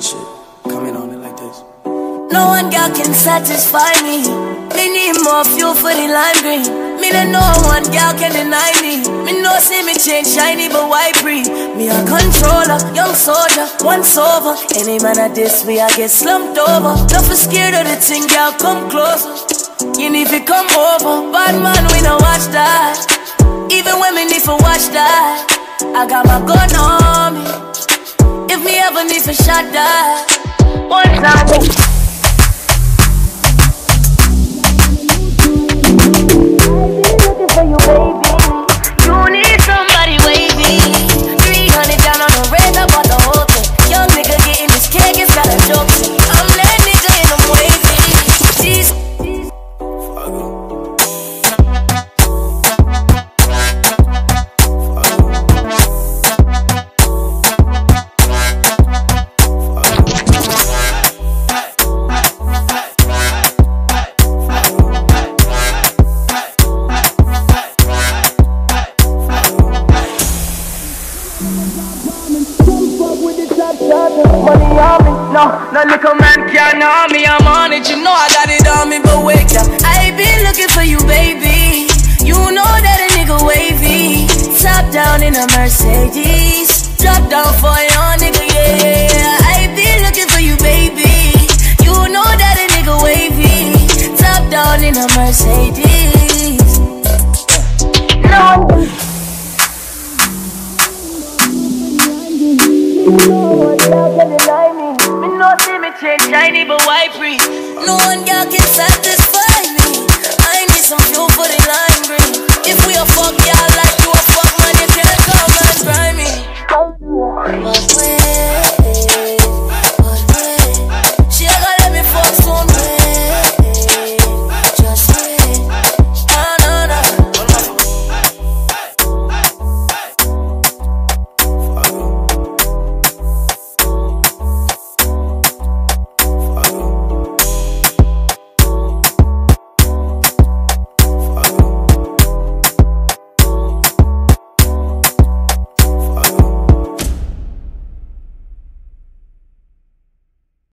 hot shit. Coming on it like this. No one girl can satisfy me. Me need more fuel for the lime green. Me no know one girl can deny me. Me no see me change shiny but white breed. Me a controller, young soldier, once over. Any man at this we I get slumped over. Don't be scared of the thing, girl, come closer. You need to come over. Bad man, we no watch that. Even me need to watch that. I got my gun on. If me ever need to shot that. One time. Money on me, no, no little man can't harm me. I'm on it, you know I got it on me, but wake up. I been looking for you, baby. You know that a nigga wavy. Top down in a Mercedes, drop down for your nigga, No one girl can deny me. Me no see me change shiny but white free. No one girl can satisfy